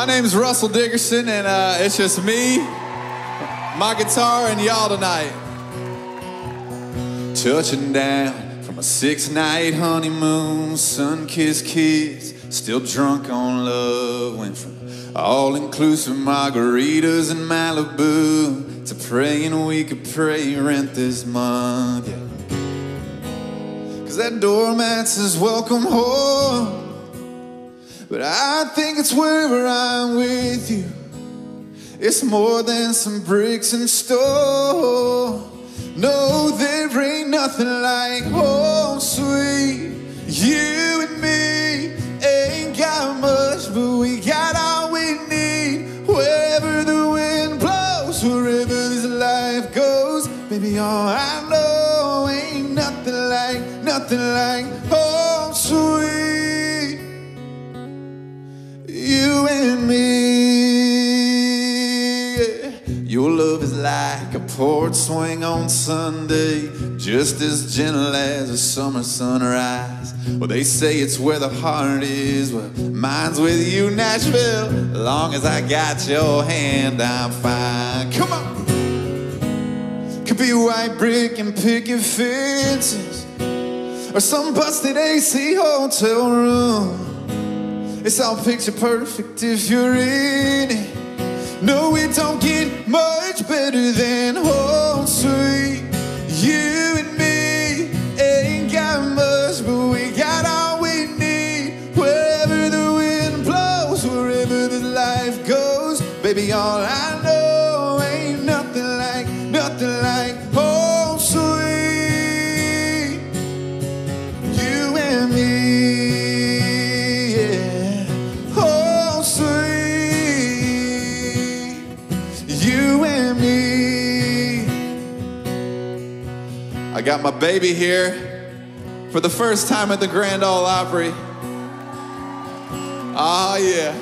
My name is Russell Dickerson, and uh, it's just me, my guitar, and y'all tonight. Touching down from a six night honeymoon, sun kissed kiss, still drunk on love. Went from all inclusive margaritas in Malibu to praying we could pay rent this month. Yeah. Cause that doormat says welcome home. But I think it's wherever I'm with you. It's more than some bricks and stone. No, there ain't nothing like home, sweet. You and me ain't got much, but we got all we need. Wherever the wind blows, wherever this life goes, baby, all I know ain't nothing like, nothing like home, You and me. Your love is like a porch swing on Sunday, just as gentle as a summer sunrise. Well, they say it's where the heart is. Well, mine's with you, Nashville. Long as I got your hand, I'm fine. Come on. Could be white brick and picket fences, or some busted AC hotel room. It's all picture perfect if you're in it. No, it don't get much better than home sweet. You and me ain't got much, but we got all we need. Wherever the wind blows, wherever this life goes, baby, all I got my baby here for the first time at the Grand Ole Opry. Ah, yeah.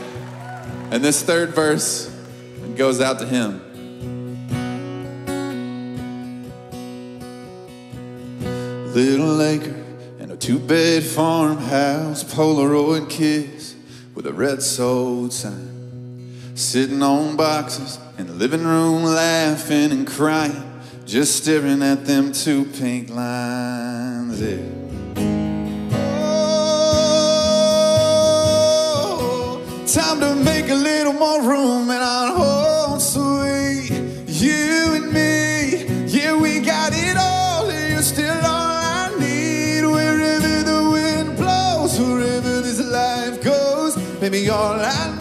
And this third verse goes out to him. Little acre and a two bed farmhouse, Polaroid kiss with a red sold sign. Sitting on boxes in the living room, laughing and crying, just staring at them two pink lines. Yeah. Oh, time to make a little more room and I'll hold home sweet. You and me, yeah, we got it all. You're still all I need. Wherever the wind blows, wherever this life goes, baby, all I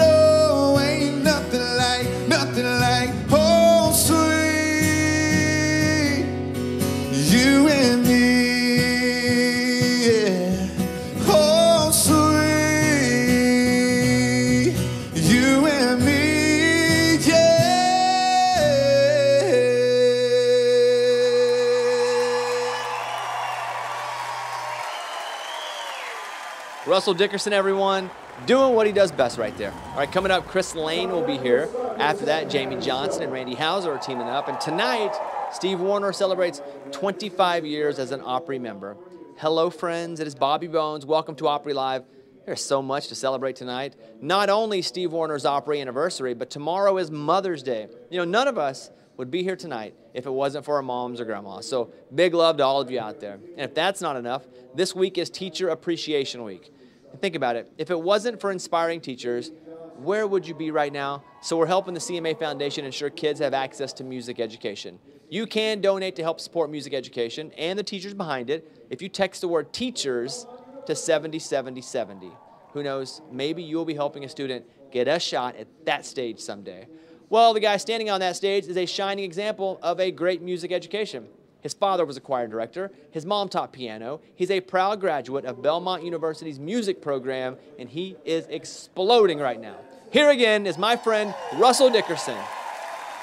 Russell Dickerson, everyone, doing what he does best right there. All right, coming up, Chris Lane will be here. After that, Jamey Johnson and Randy Houser are teaming up. And tonight, Steve Wariner celebrates 25 years as an Opry member. Hello, friends. It is Bobby Bones. Welcome to Opry Live. There's so much to celebrate tonight. Not only Steve Wariner's Opry anniversary, but tomorrow is Mother's Day. You know, none of us would be here tonight if it wasn't for our moms or grandmas. So big love to all of you out there. And if that's not enough, this week is Teacher Appreciation Week. Think about it. If it wasn't for inspiring teachers, where would you be right now? So we're helping the CMA Foundation ensure kids have access to music education. You can donate to help support music education and the teachers behind it if you text the word teachers to 707070. Who knows, maybe you'll be helping a student get a shot at that stage someday. Well, the guy standing on that stage is a shining example of a great music education. His father was a choir director. His mom taught piano. He's a proud graduate of Belmont University's music program, and he is exploding right now. Here again is my friend Russell Dickerson.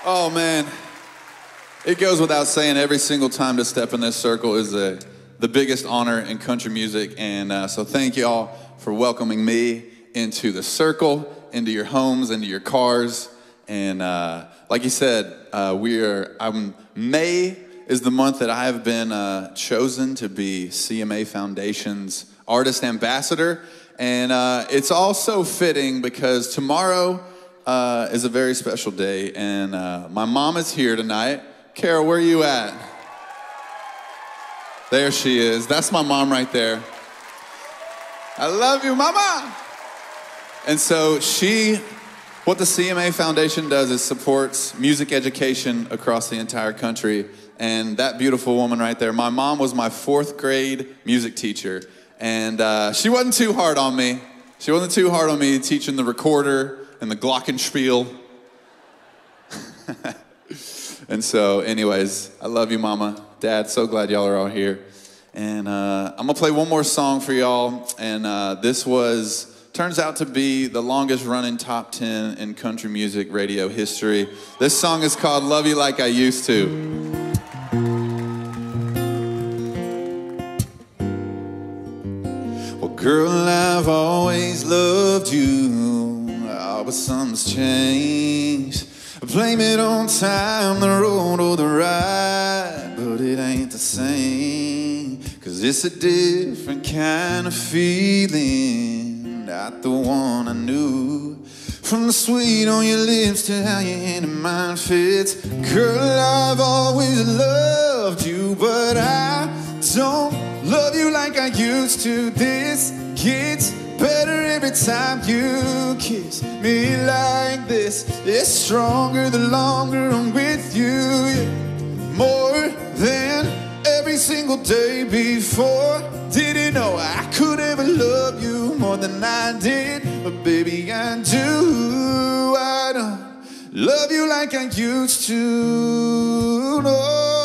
Oh man, it goes without saying. Every single time to step in this circle is the the biggest honor in country music, and uh, so thank you all for welcoming me into the circle, into your homes, into your cars, and uh, like you said, uh, we are. I'm May is the month that I have been uh, chosen to be CMA Foundation's artist ambassador, and uh, it's also fitting because tomorrow uh, is a very special day, and uh, my mom is here tonight. Kara, where are you at? There she is. That's my mom right there. I love you, mama. And so she, what the CMA Foundation does is supports music education across the entire country. And that beautiful woman right there, my mom was my fourth grade music teacher. And uh, she wasn't too hard on me. She wasn't too hard on me teaching the recorder and the glockenspiel. and so, anyways, I love you, Mama. Dad, so glad y'all are all here. And uh, I'm gonna play one more song for y'all. And uh, this was, turns out to be the longest running top 10 in country music radio history. This song is called Love You Like I Used to. Girl, I've always loved you. Oh, but something's changed. Blame it on time, the road, or the ride. But it ain't the same. Cause it's a different kind of feeling. Not the one I knew. From the sweet on your lips to how your hand in mine fits. Girl, I've always loved you, but I don't love you like I used to. This gets better every time you kiss me like this. It's stronger the longer I'm with you. Yeah. More than every single day before. Didn't know I could ever love you more than I did, but baby, I do. I don't love you like I used to. No,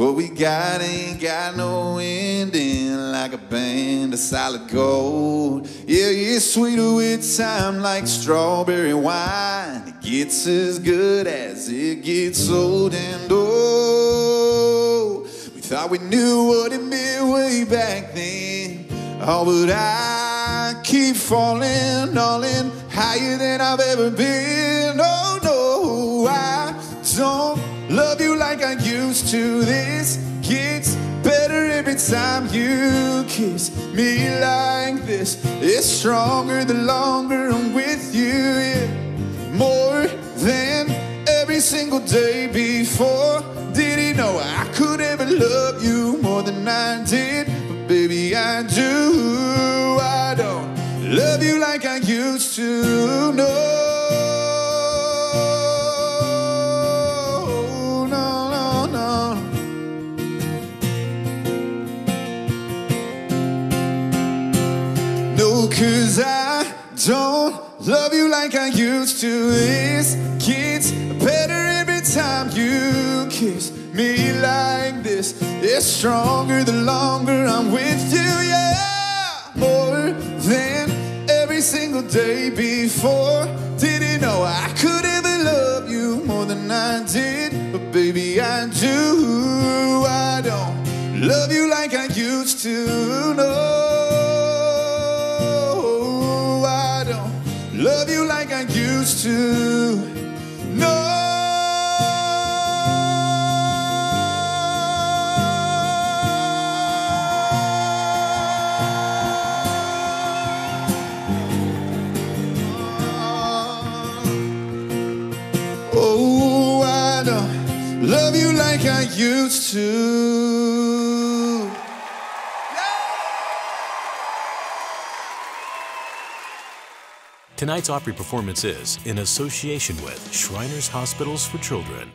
what we got ain't got no ending like a band of solid gold. Yeah, it's sweeter with time like strawberry wine. It gets as good as it gets old and old. We thought we knew what it meant way back then. Oh, but I keep falling, all in higher than I've ever been. Oh, no, I don't love you like I used to. This gets better every time you kiss me like this. It's stronger the longer I'm with you. Yeah. More than every single day before. Did he know I could ever love you more than I did? But baby, I do. I don't love you like I used to. No, cause I don't love you like I used to. This gets better every time you kiss me like this. It's stronger the longer I'm with you, yeah. More than every single day before. Didn't know I could ever love you more than I did? But baby, I do. I don't love you like I used to. No. To. know. Oh, I don't love you like I used to. Tonight's Opry performance is in association with Shriners Hospitals for Children.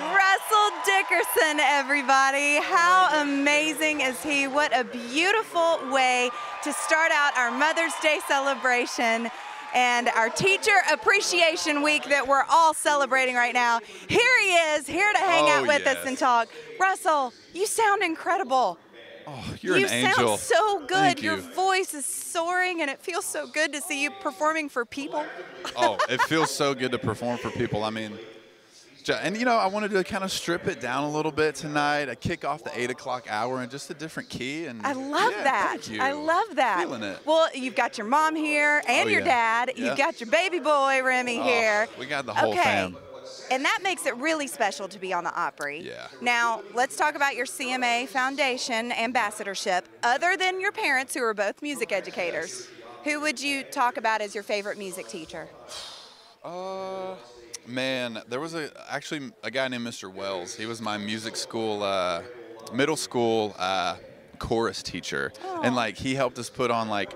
Russell Dickerson, everybody. How amazing is he? What a beautiful way to start out our Mother's Day celebration and our Teacher Appreciation Week that we're all celebrating right now. Here he is, here to hang Oh, out with us and talk. Russell, you sound incredible. Oh, you're you an angel. sound so good. Thank Your you. voice is soaring, and it feels so good to see you performing for people. oh, it feels so good to perform for people. I mean, and you know, I wanted to kind of strip it down a little bit tonight. I kick off the eight o'clock hour in just a different key, and I love yeah, that. you. I love that. Feeling it. Well, you've got your mom here and Oh, your yeah. dad. Yeah. You've got your baby boy Remy Oh, here. we got the whole okay. fam. And that makes it really special to be on the Opry. Yeah. Now, let's talk about your CMA Foundation ambassadorship. Other than your parents, who are both music educators, who would you talk about as your favorite music teacher? Uh, man, there was a actually a guy named Mr. Wells. He was my music school, uh, middle school uh, chorus teacher, and like he helped us put on like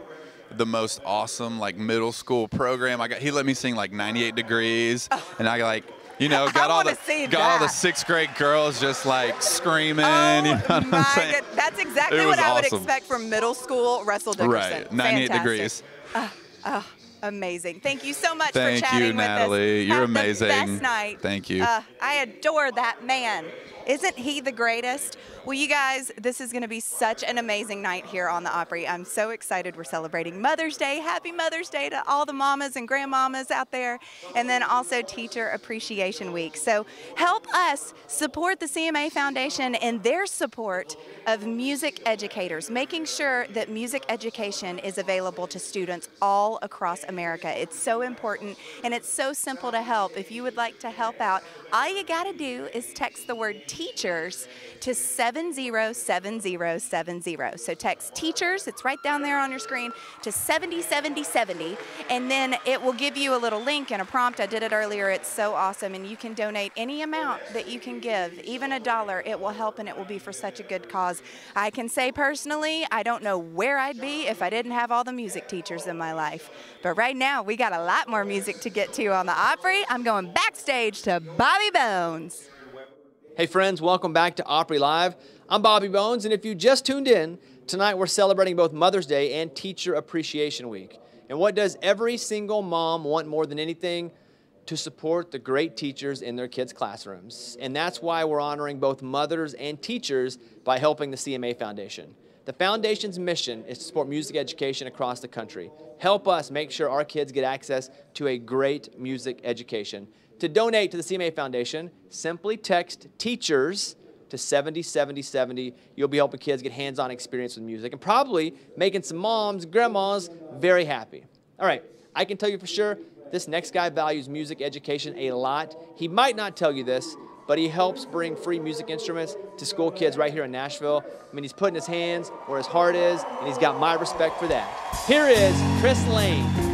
the most awesome like middle school program. I got he let me sing like 98 Degrees, and I like. You know, got all the got all the sixth grade girls just like screaming. Oh you know what my I'm saying? good- That's exactly what I would expect from middle school Russell Dickerson. Right, 98 Fantastic. degrees. Amazing. Thank you so much Thank for chatting you, with us. Natalie. You're Have amazing. The best night. Thank you. Uh, I adore that man. Isn't he the greatest? Well, you guys, this is going to be such an amazing night here on the Opry. I'm so excited. We're celebrating Mother's Day. Happy Mother's Day to all the mamas and grandmamas out there. And then also Teacher Appreciation Week. So help us support the CMA Foundation in their support of music educators, making sure that music education is available to students all across America. It's so important and it's so simple to help. If you would like to help out, all you got to do is text the word teachers to 707070. So text teachers, it's right down there on your screen, to 707070, and then it will give you a little link and a prompt. I did it earlier. It's so awesome, and you can donate any amount that you can give, even a dollar. It will help, and it will be for such a good cause. I can say personally, I don't know where I'd be if I didn't have all the music teachers in my life. But right now, we got a lot more music to get to on the Opry. I'm going backstage to Bobby Bones. Hey, friends, welcome back to Opry Live. I'm Bobby Bones, and if you just tuned in, tonight we're celebrating both Mother's Day and Teacher Appreciation Week. And what does every single mom want more than anything? To support the great teachers in their kids' classrooms. And that's why we're honoring both mothers and teachers by helping the CMA Foundation. The foundation's mission is to support music education across the country. Help us make sure our kids get access to a great music education. To donate to the CMA Foundation, simply text teachers to 707070. You'll be helping kids get hands on experience with music and probably making some moms, grandmas very happy. All right, I can tell you for sure this next guy values music education a lot. He might not tell you this, but he helps bring free music instruments to school kids right here in Nashville. I mean, he's putting his hands where his heart is, and he's got my respect for that. Here is Chris Lane.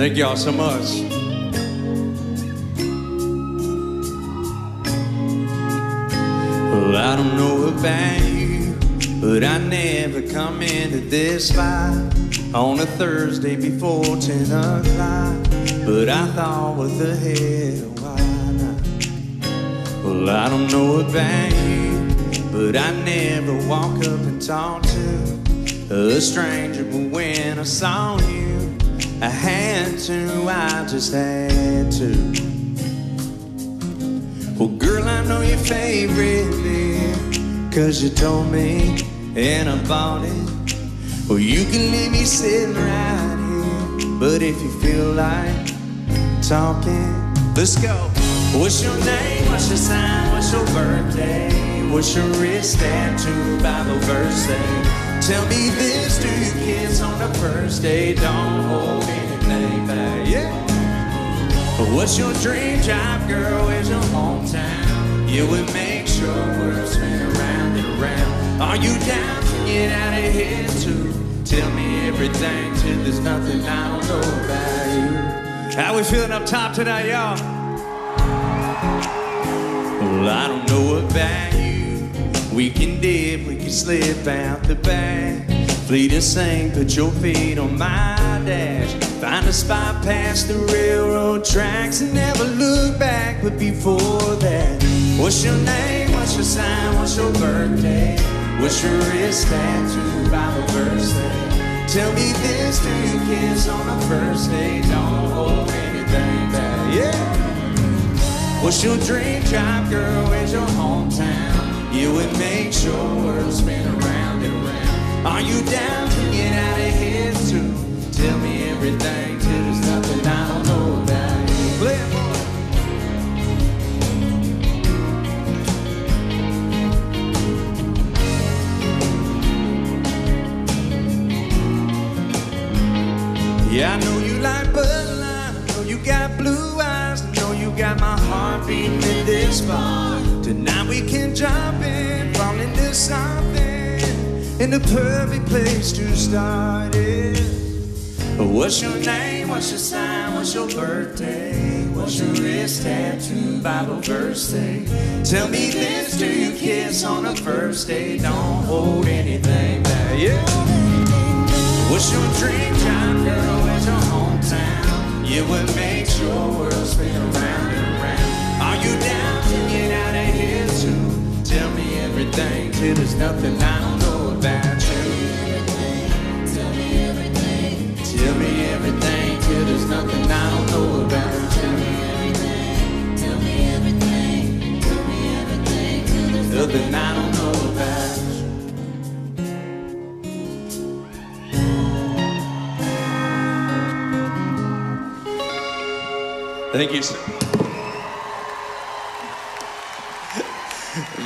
Thank y'all so much. Well, I don't know about you, but I never come into this spot on a Thursday before 10 o'clock. But I thought, what the hell, why not? Well, I don't know about you, but I never walk up and talk to a stranger. But when I saw you, I had to, I just had to. Well, girl, I know your favorite beer, cause you told me, and I bought it. Well, you can leave me sitting right here, but if you feel like talking, let's go. What's your name? What's your sign? What's your birthday? What's your wrist tattoo? Bible verse say? Tell me this, do you kiss on the first day? Don't hold anything back, yeah. What's your dream job, girl? Where's your hometown? Yeah, we make sure we're spin around and around. Are you down to get out of here too? Tell me everything till there's nothing I don't know about you. How we feeling up top tonight, y'all? Well, I don't know about you. We can dip, we can slip out the back. Fleet and sing, put your feet on my dash. Find a spot past the railroad tracks and never look back. But before that, what's your name? What's your sign? What's your birthday? What's your wrist tattoo? Bible verse say? Tell me this, do you kiss on the first day? Don't hold anything back. Yeah. What's your dream job, girl? Where's your hometown? You would make sure we're spin around. Are you down to get out of here too? Tell me everything till there's nothing I don't know about you. Play it, boy. Yeah, I know you like Bud Light. Know you got blue eyes. Know you got my heart beating in this bar. Tonight we can jump in, fall into something in the perfect place to start it. What's your name? What's your sign? What's your birthday? What's your wrist tattoo? Bible verse? Tell me this: Do you kiss on the first day? Don't hold anything back. Yeah. What's your dream job, girl? Where's your hometown? Yeah, what makes your world spin around and around? Are you down to get out of here too? Tell me everything till there's nothing I don't everything till there's nothing I don't know about you. Tell me everything Tell me everything cuz there's nothing I don't know about. Thank you.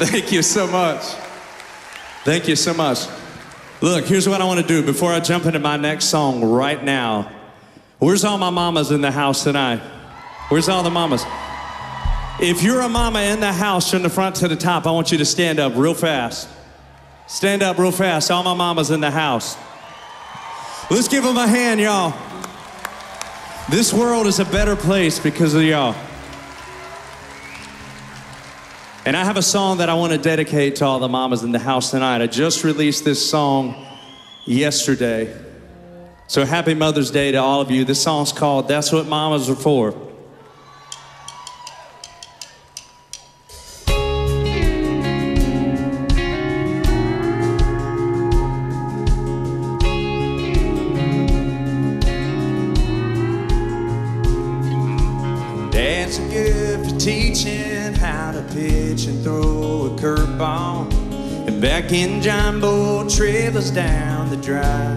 Thank you so much. Thank you so much. Look, here's what I want to do before I jump into my next song right now. Where's all my mamas in the house tonight? Where's all the mamas? If you're a mama in the house from the front to the top, I want you to stand up real fast. Stand up real fast. All my mamas in the house. Let's give them a hand, y'all. This world is a better place because of y'all. And I have a song that I want to dedicate to all the mamas in the house tonight. I just released this song yesterday. So happy Mother's Day to all of you. This song's called That's What Mamas Are For. Back in John Bull trailers down the drive.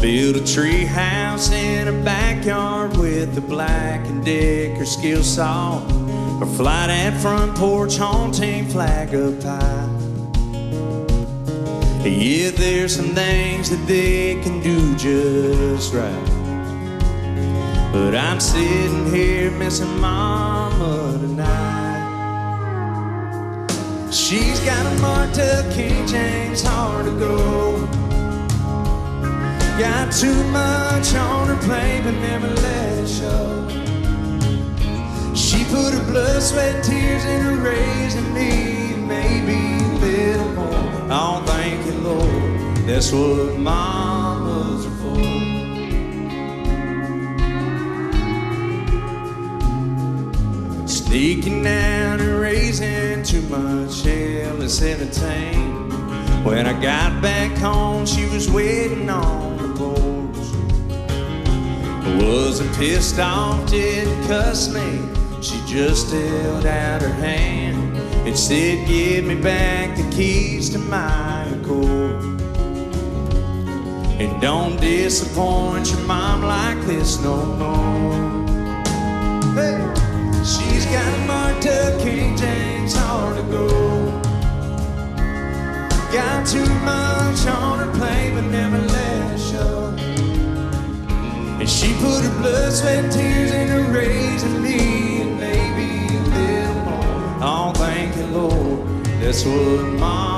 Build a tree house in a backyard with a black and decker skill saw. Or fly that front porch haunting flag up high. Yeah, there's some things that they can do just right. But I'm sitting here missing Mama tonight. She's got a up King James hard to go. Got too much on her plate, but never let it show. She put her blood, sweat, tears into raising me, maybe a little more. Oh, thank you, Lord. That's what mamas Sneaking down and raising too much hell is entertained. When I got back home, she was waiting on the porch. Wasn't pissed off, didn't cuss me. She just held out her hand and said, Give me back the keys to my Accord. And don't disappoint your mom like this no more. Hey. She's got a marked up King James hard to go. Got too much on her plate, but never let it show. And she put her blood, sweat, and tears into raising me, and maybe a little more. Oh, thank you, Lord. That's what mamas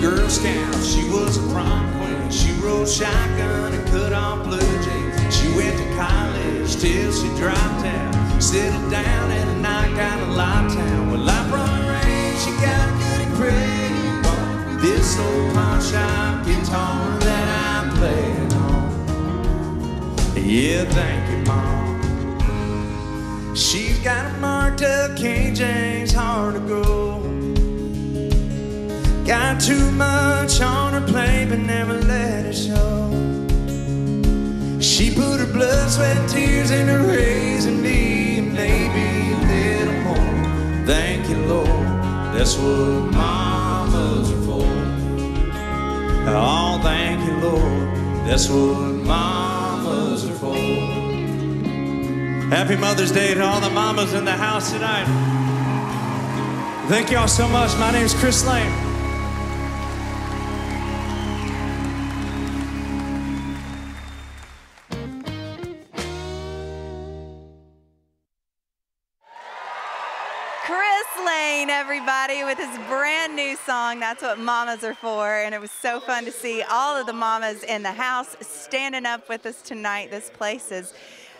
Girl Scout, she was a prom queen. She rode shotgun and cut off blue jeans. She went to college till she dropped out. Settled down in a night kind of live town. Well, from the range, she got a good and bone. This old pawn shop guitar that I'm playing on. Yeah, thank you, Mom. She's got a marked up King James hard to go. Got too much on her plate, but never let it show. She put her blood, sweat, tears into raising me, and maybe a little more. Thank you, Lord. That's what mamas are for. Oh, thank you, Lord. That's what mamas are for. Happy Mother's Day to all the mamas in the house tonight. Thank y'all so much. My name is Chris Lane. Everybody, with his brand new song. That's what mamas are for. And it was so fun to see all of the mamas in the house standing up with us tonight. This place is,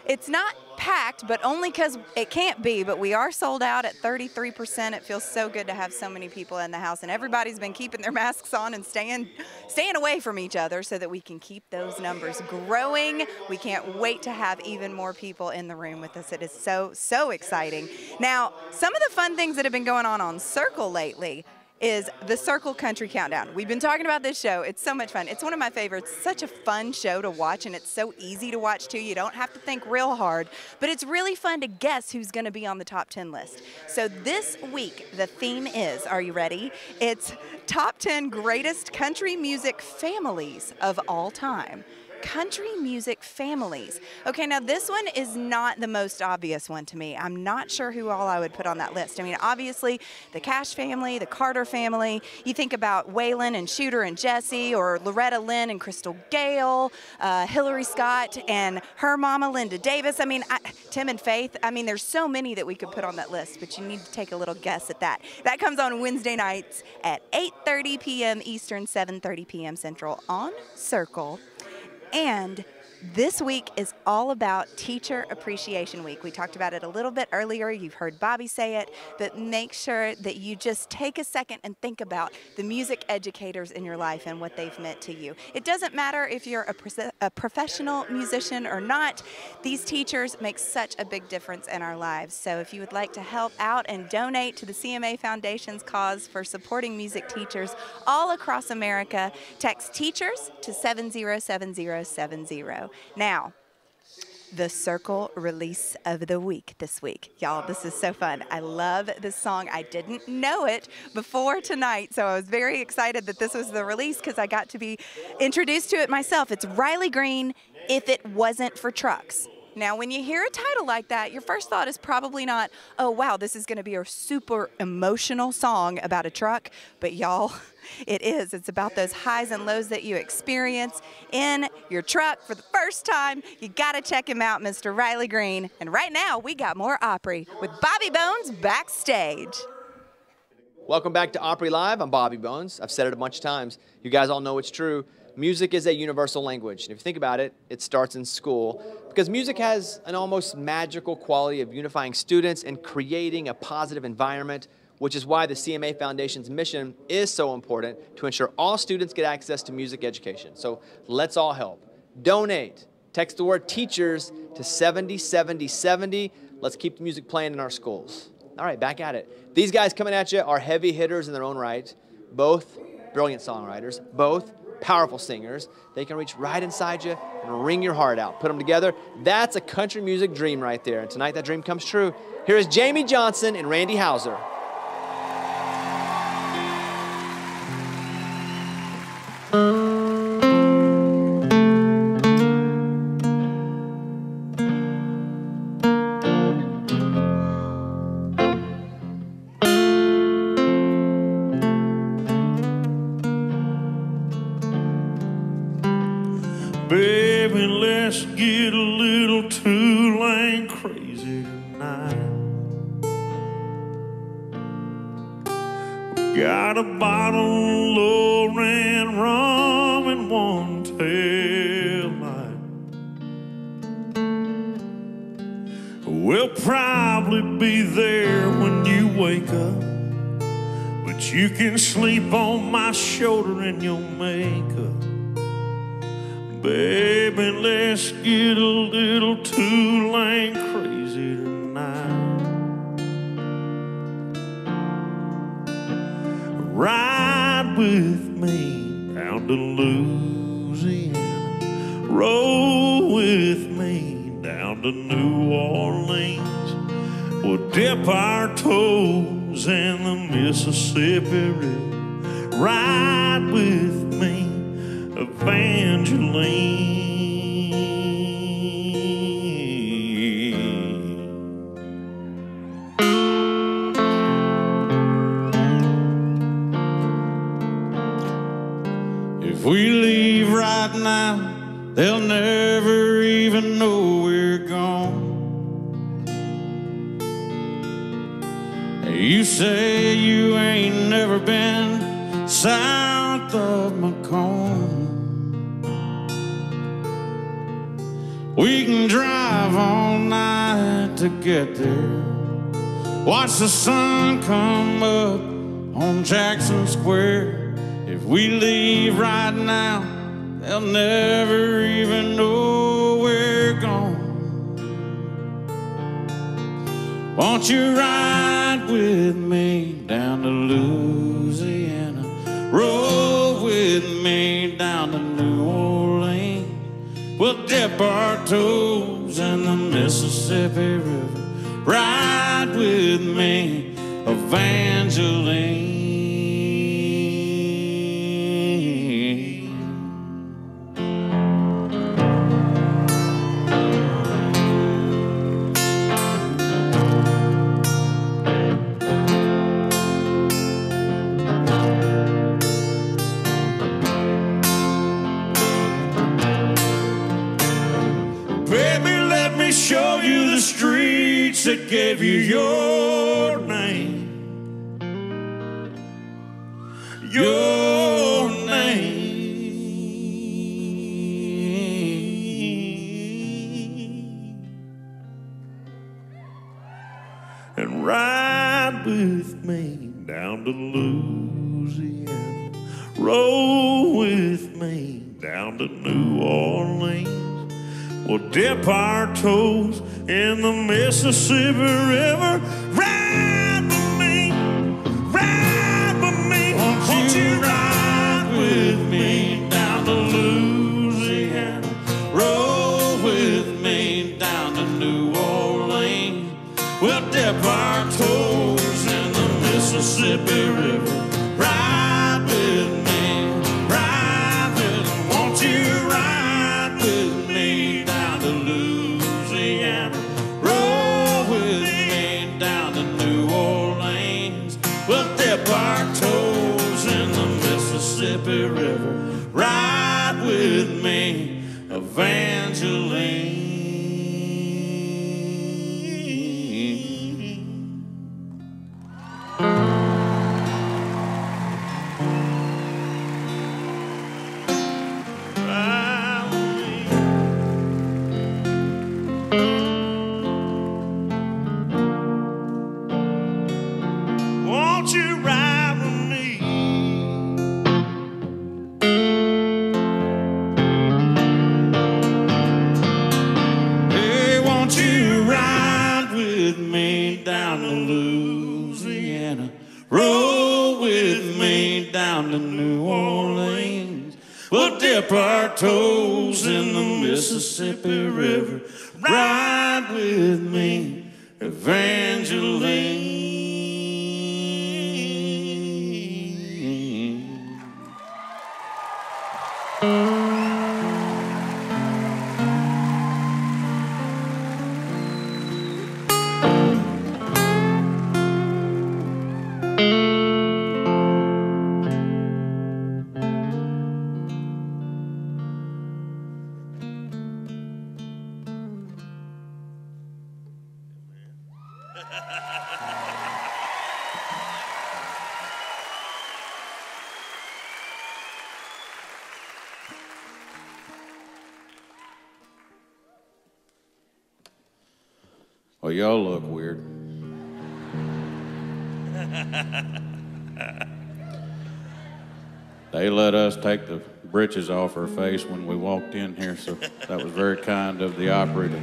it's not packed, but only because it can't be. But we are sold out at 33%. It feels so good to have so many people in the house, and everybody's been keeping their masks on and staying staying away from each other so that we can keep those numbers growing. We can't wait to have even more people in the room with us. It is so so exciting. Now, some of the fun things that have been going on on Circle lately is the Circle Country Countdown. We've been talking about this show. It's so much fun. It's one of my favorites. Such a fun show to watch, and it's so easy to watch too. You don't have to think real hard, but it's really fun to guess who's going to be on the top 10 list. So this week, the theme is are you ready? It's top 10 greatest country music families of all time country music families. Okay, now this one is not the most obvious one to me. I'm not sure who all I would put on that list. I mean, obviously, the Cash family, the Carter family. You think about Waylon and Shooter and Jessi, or Loretta Lynn and Crystal Gayle, uh, Hillary Scott and her mama, Linda Davis. I mean, I, Tim and Faith. I mean, there's so many that we could put on that list, but you need to take a little guess at that. That comes on Wednesday nights at 8:30 p.m. Eastern, 7:30 p.m. Central on Circle. And this week is all about Teacher Appreciation Week. We talked about it a little bit earlier. You've heard Bobby say it, but make sure that you just take a second and think about the music educators in your life and what they've meant to you. It doesn't matter if you're a, pro- a professional musician or not, these teachers make such a big difference in our lives. So if you would like to help out and donate to the CMA Foundation's cause for supporting music teachers all across America, text teachers to 707070. Now, the Circle release of the week this week. Y'all, this is so fun. I love this song. I didn't know it before tonight, so I was very excited that this was the release because I got to be introduced to it myself. It's Riley Green, If It Wasn't for Trucks. Now, when you hear a title like that, your first thought is probably not, oh, wow, this is going to be a super emotional song about a truck. But y'all, it is. It's about those highs and lows that you experience in your truck for the first time. You got to check him out, Mr. Riley Green. And right now, we got more Opry with Bobby Bones backstage. Welcome back to Opry Live. I'm Bobby Bones. I've said it a bunch of times. You guys all know it's true. Music is a universal language. And if you think about it, it starts in school because music has an almost magical quality of unifying students and creating a positive environment, which is why the CMA Foundation's mission is so important to ensure all students get access to music education. So let's all help. Donate. Text the word teachers to 707070. Let's keep the music playing in our schools. All right, back at it. These guys coming at you are heavy hitters in their own right, both brilliant songwriters, both powerful singers. They can reach right inside you and wring your heart out. Put them together. That's a country music dream right there. And tonight that dream comes true. Here is Jamey Johnson and Randy Houser. We'll probably be there when you wake up. But you can sleep on my shoulder in your makeup. Baby, let's get a little too lane crazy tonight. Ride with me down to Louisiana. Roll with down to New Orleans. We'll dip our toes in the Mississippi River. Ride with me. If to get there. Watch the sun come up on Jackson Square. If we leave right now, they'll never even know we're gone. Won't you ride with me down to Louisiana? Roll with me down to New Orleans. We'll dip our toes in the Mississippi River. Ride with me, Evangeline. Gave you your name. Your name. And ride with me down to Louisiana. Roll with me down to New Orleans. We'll dip our toes in the Mississippi River. Ride with me, ride with me. Won't, you ride with me down to Louisiana? Roll with me down to New Orleans. We'll dip our toes in the Mississippi River. Well, y'all look weird. They let us take the breeches off our face when we walked in here, so that was very kind of the operator.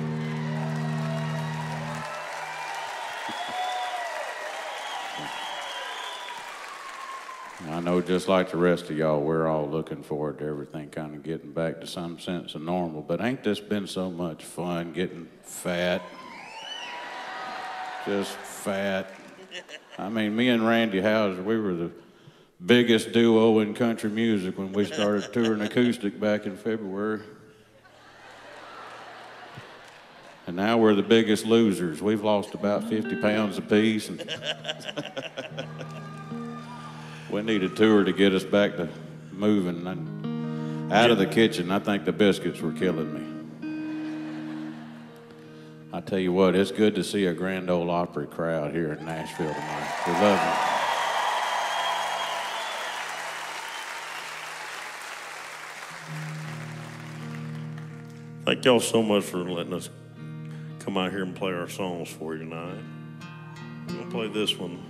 I know, just like the rest of y'all, we're all looking forward to everything kind of getting back to some sense of normal. But ain't this been so much fun getting fat? Just fat. I mean, me and Randy Houser, we were the biggest duo in country music when we started touring acoustic back in February. And now we're the biggest losers. We've lost about 50 pounds apiece. And we need a tour to get us back to moving. And out of the kitchen. I think the biscuits were killing me. I tell you what, it's good to see a Grand Ole Opry crowd here in Nashville tonight. We love you. Thank y'all so much for letting us come out here and play our songs for you tonight. I'm gonna play this one.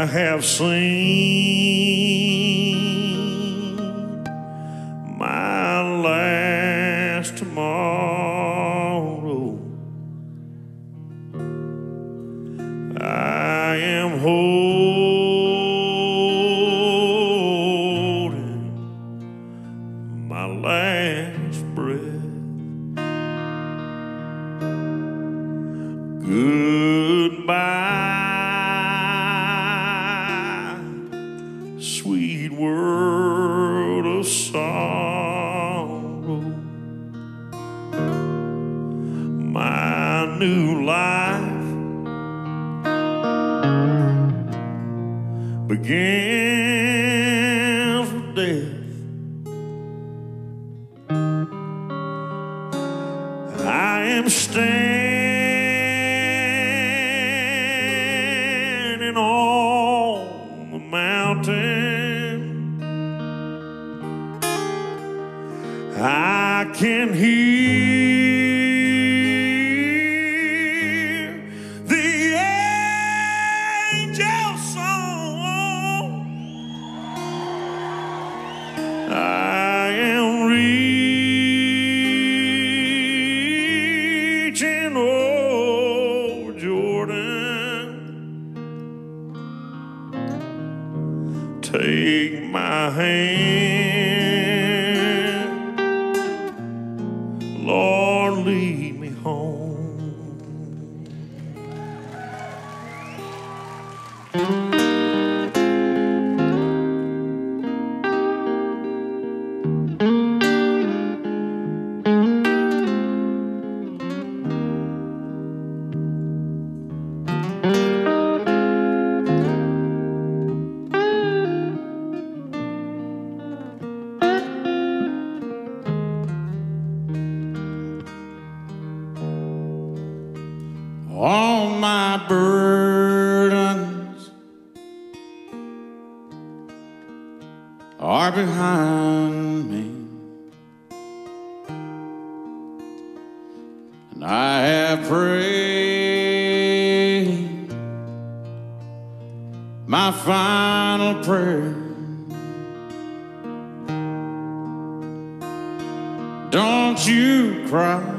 I have seen Prayed my final prayer. Don't you cry.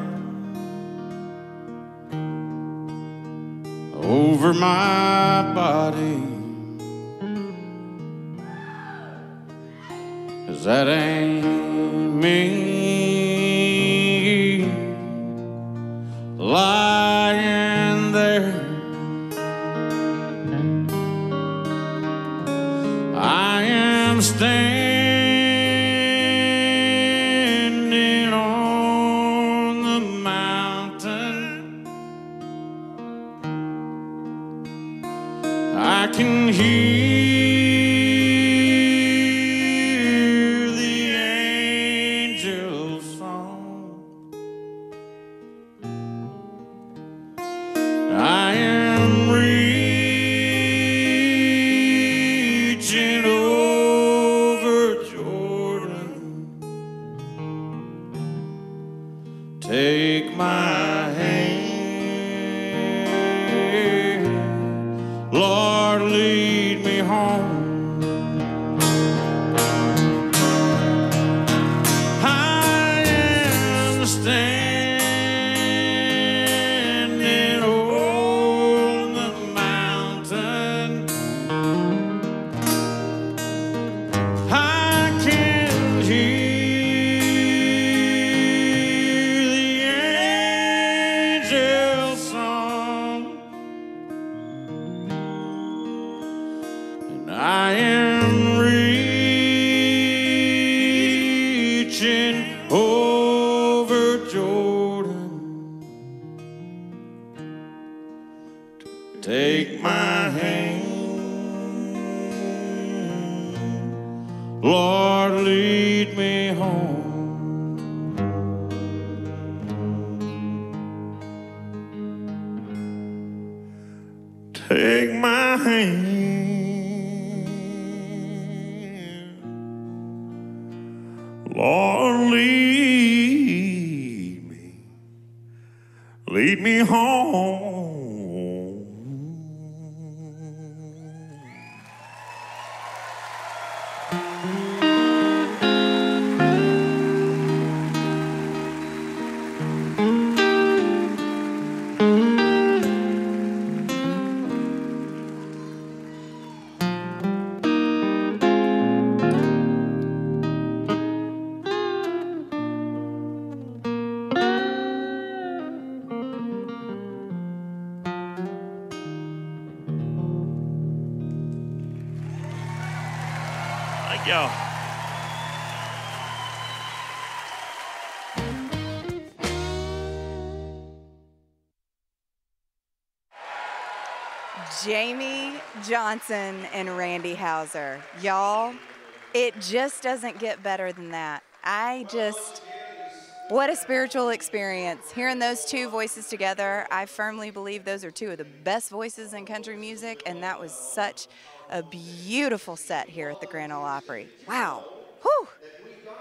over my body. Cause that ain't me me home. Johnson and Randy Houser. Y'all, it just doesn't get better than that. I just, what a spiritual experience. Hearing those two voices together, I firmly believe those are two of the best voices in country music, and that was such a beautiful set here at the Grand Ole Opry. Wow. Whew.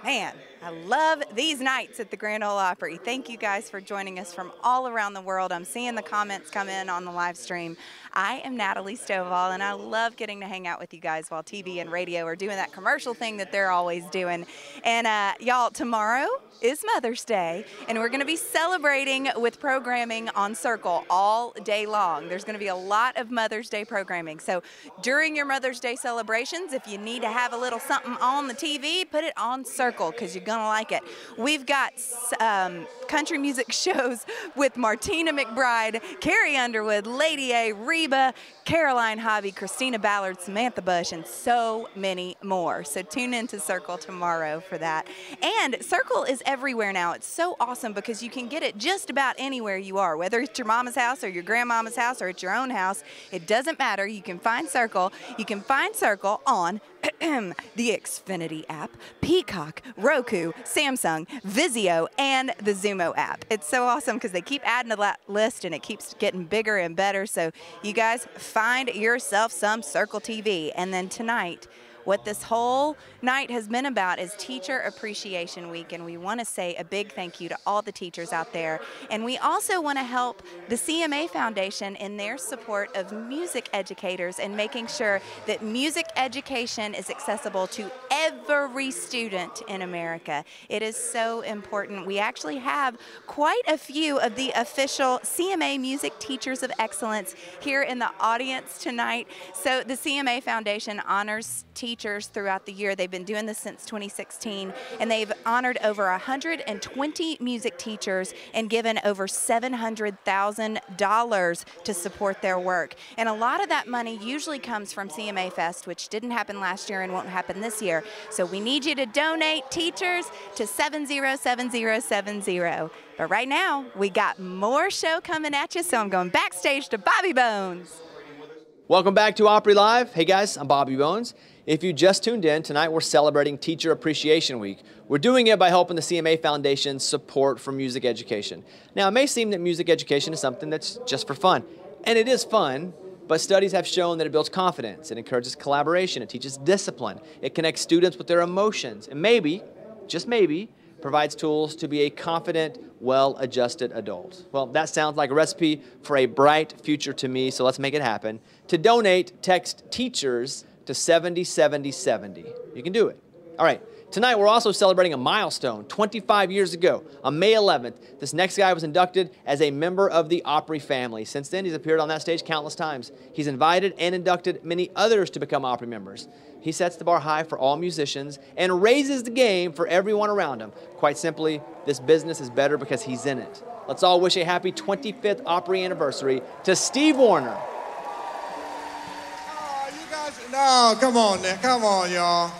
Man, I love these nights at the Grand Ole Opry. Thank you guys for joining us from all around the world. I'm seeing the comments come in on the live stream. I am Natalie Stovall, and I love getting to hang out with you guys while TV and radio are doing that commercial thing that they're always doing. And uh, y'all, tomorrow is Mother's Day, and we're going to be celebrating with programming on Circle all day long. There's going to be a lot of Mother's Day programming. So during your Mother's Day celebrations, if you need to have a little something on the TV, put it on Circle because you're going to like it. We've got um, country music shows with Martina McBride, Carrie Underwood, Lady A, Reba, Caroline Hobby, Christina Ballard, Samantha Bush, and so many more. So tune into Circle tomorrow for that. And Circle is everywhere now. It's so awesome because you can get it just about anywhere you are, whether it's your mama's house or your grandmama's house or at your own house. It doesn't matter. You can find Circle. You can find Circle on the Xfinity app, Peacock, Roku, Samsung, Vizio, and the Xumo app. It's so awesome because they keep adding to that list and it keeps getting bigger and better. So you guys find yourself some Circle TV. And then tonight, what this whole night has been about is Teacher Appreciation Week, and we want to say a big thank you to all the teachers out there. And we also want to help the CMA Foundation in their support of music educators and making sure that music education is accessible to every student in America. It is so important. We actually have quite a few of the official CMA Music Teachers of Excellence here in the audience tonight. So the CMA Foundation honors teachers throughout the year. They've been doing this since 2016, and they've honored over 120 music teachers and given over $700,000 to support their work. And a lot of that money usually comes from CMA Fest, which didn't happen last year and won't happen this year. So we need you to donate teachers to 707070. But right now, we got more show coming at you, so I'm going backstage to Bobby Bones. Welcome back to Opry Live. Hey guys, I'm Bobby Bones. If you just tuned in, tonight we're celebrating Teacher Appreciation Week. We're doing it by helping the CMA Foundation support for music education. Now, it may seem that music education is something that's just for fun, and it is fun, but studies have shown that it builds confidence, it encourages collaboration, it teaches discipline, it connects students with their emotions, and maybe, just maybe, provides tools to be a confident, well adjusted adult. Well, that sounds like a recipe for a bright future to me, so let's make it happen. To donate, text teachers to 70, 70, 70. You can do it. All right. Tonight, we're also celebrating a milestone. 25 years ago, on May 11th, this next guy was inducted as a member of the Opry family. Since then, he's appeared on that stage countless times. He's invited and inducted many others to become Opry members. He sets the bar high for all musicians and raises the game for everyone around him. Quite simply, this business is better because he's in it. Let's all wish a happy 25th Opry anniversary to Steve Wariner. No, come on now, come on, y'all.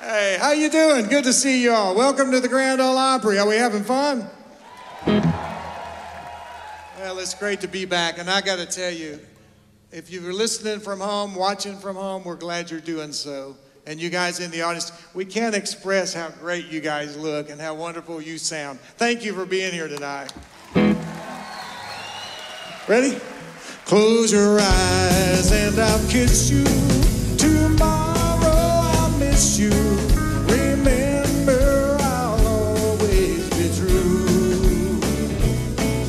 hey, how you doing? Good to see you all. Welcome to the Grand Ole Opry. Are we having fun? Well, it's great to be back, and I got to tell you, if you were listening from home, watching from home, we're glad you're doing so. And you guys in the audience, we can't express how great you guys look and how wonderful you sound. Thank you for being here tonight. Ready? Close your eyes and I'll kiss you. Tomorrow I'll miss you. Remember, I'll always be true.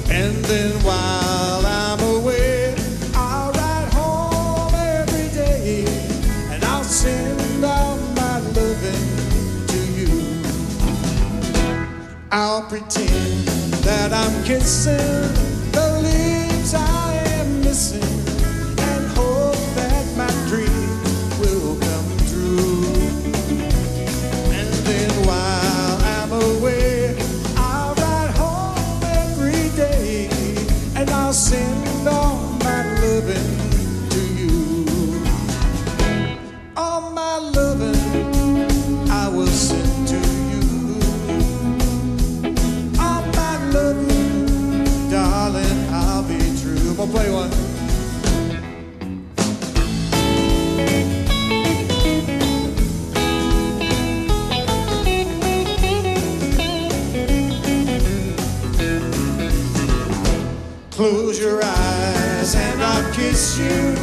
And then while I'm away, I'll ride home every day. And I'll send all my loving to you. I'll pretend that I'm kissing Close your eyes and I'll kiss you.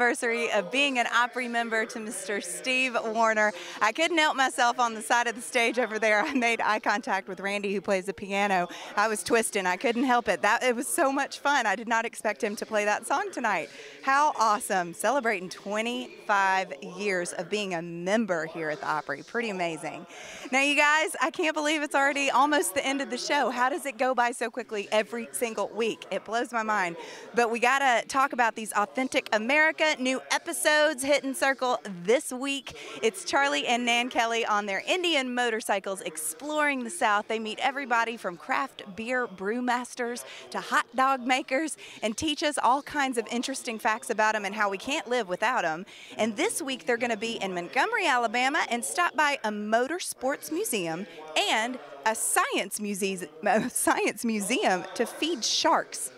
Anniversary of being an Opry member to Mr. Steve Wariner. I couldn't help myself on the side of the stage over there. I made eye contact with Randy, who plays the piano. I was twisting. I couldn't help it. That it was so much fun. I did not expect him to play that song tonight. How awesome! Celebrating 25 years of being a member here at the Opry. Pretty amazing. Now, you guys, I can't believe it's already almost the end of the show. How does it go by so quickly every single week? It blows my mind. But we got to talk about these Authentic America new episodes hitting circle this week. It's Charlie and Nan Kelly on their Indian motorcycles exploring the South. They meet everybody from craft beer brewmasters to hot dog makers and teach us all kinds of interesting facts about them and how we can't live without them. And this week they're going to be in Montgomery, Alabama and stop by a motorsports museum and a science museum, a science museum to feed sharks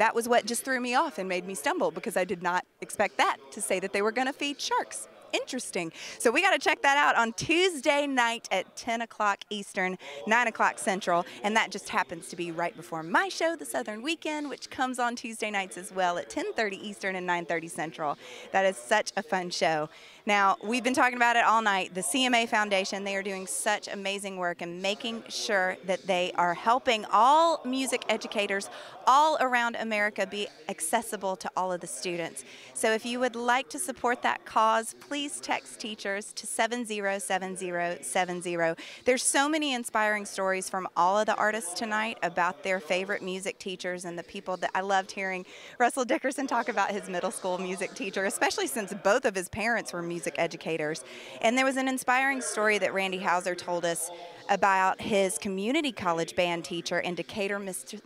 that was what just threw me off and made me stumble because I did not expect that to say that they were going to feed sharks. Interesting. So we got to check that out on Tuesday night at 10 o'clock Eastern, 9 o'clock Central, and that just happens to be right before my show, The Southern Weekend, which comes on Tuesday nights as well at 10:30 Eastern and 9:30 Central. That is such a fun show. Now, we've been talking about it all night. The CMA Foundation, they are doing such amazing work and making sure that they are helping all music educators all around America be accessible to all of the students. So if you would like to support that cause, please text teachers to 707070. There's so many inspiring stories from all of the artists tonight about their favorite music teachers and the people that I loved hearing Russell Dickerson talk about his middle school music teacher, especially since both of his parents were music educators. And there was an inspiring story that Randy Houser told us about his community college band teacher in Decatur,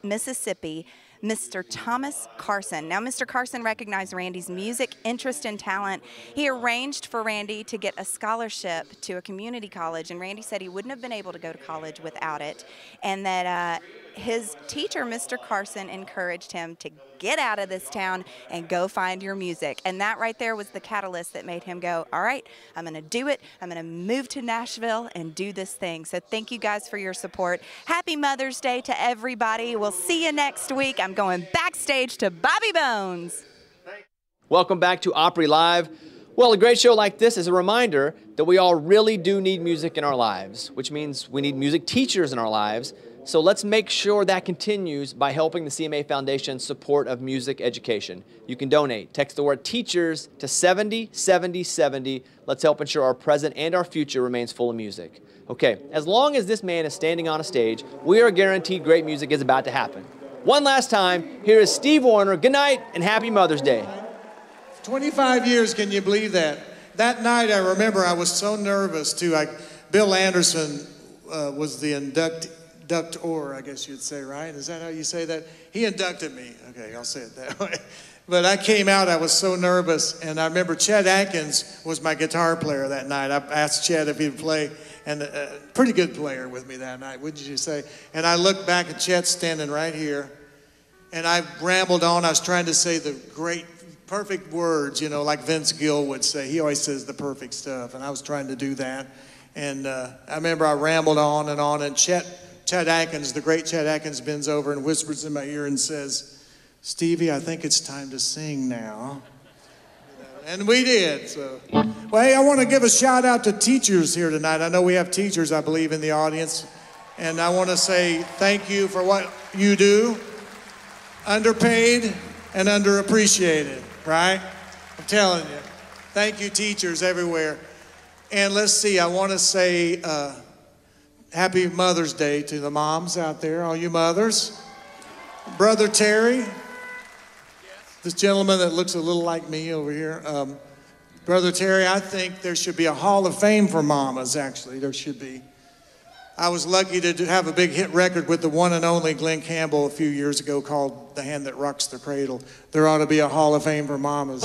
Mississippi, Mr. Thomas Carson. Now, Mr. Carson recognized Randy's music, interest, and talent. He arranged for Randy to get a scholarship to a community college, and Randy said he wouldn't have been able to go to college without it, and that uh, his teacher, Mr. Carson, encouraged him to get out of this town and go find your music. And that right there was the catalyst that made him go, All right, I'm going to do it. I'm going to move to Nashville and do this thing. So thank you guys for your support. Happy Mother's Day to everybody. We'll see you next week. I'm going backstage to Bobby Bones. Welcome back to Opry Live. Well, a great show like this is a reminder that we all really do need music in our lives, which means we need music teachers in our lives. So let's make sure that continues by helping the CMA Foundation support of music education. You can donate. Text the word teachers to 70 70 70. Let's help ensure our present and our future remains full of music. Okay, as long as this man is standing on a stage, we are guaranteed great music is about to happen. One last time, here is Steve Wariner. Good night and happy Mother's Day. 25 years, can you believe that? That night, I remember I was so nervous too. I, Bill Anderson uh, was the induct, inductor, I guess you'd say, right? Is that how you say that? He inducted me. Okay, I'll say it that way. But I came out, I was so nervous, and I remember Chet Atkins was my guitar player that night. I asked Chet if he'd play, and a pretty good player with me that night, wouldn't you say? And I looked back at Chet standing right here, and I rambled on. I was trying to say the great perfect words, you know, like Vince Gill would say. He always says the perfect stuff, and I was trying to do that. And uh, I remember I rambled on and on, and Chet, Chet Atkins, the great Chet Atkins, bends over and whispers in my ear and says, Stevie, I think it's time to sing now. And we did. So, well, hey, I want to give a shout out to teachers here tonight. I know we have teachers, I believe, in the audience. And I want to say thank you for what you do. Underpaid and underappreciated right? I'm telling you. Thank you, teachers everywhere. And let's see, I want to say uh, Happy Mother's Day to the moms out there, all you mothers. Brother Terry, this gentleman that looks a little like me over here. Um, Brother Terry, I think there should be a Hall of Fame for mamas, actually. There should be. I was lucky to have a big hit record with the one and only Glen Campbell a few years ago called The Hand That Rocks the Cradle. There ought to be a Hall of Fame for mamas.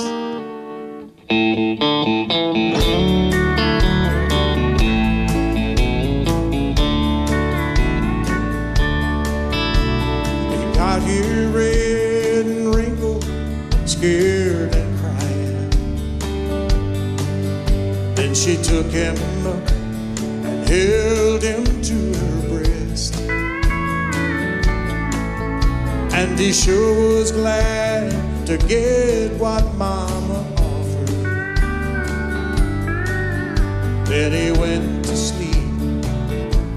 Got here red and wrinkled, scared and crying. Then she took him up and held him to her breast. And he sure was glad to get what Mama offered. Then he went to sleep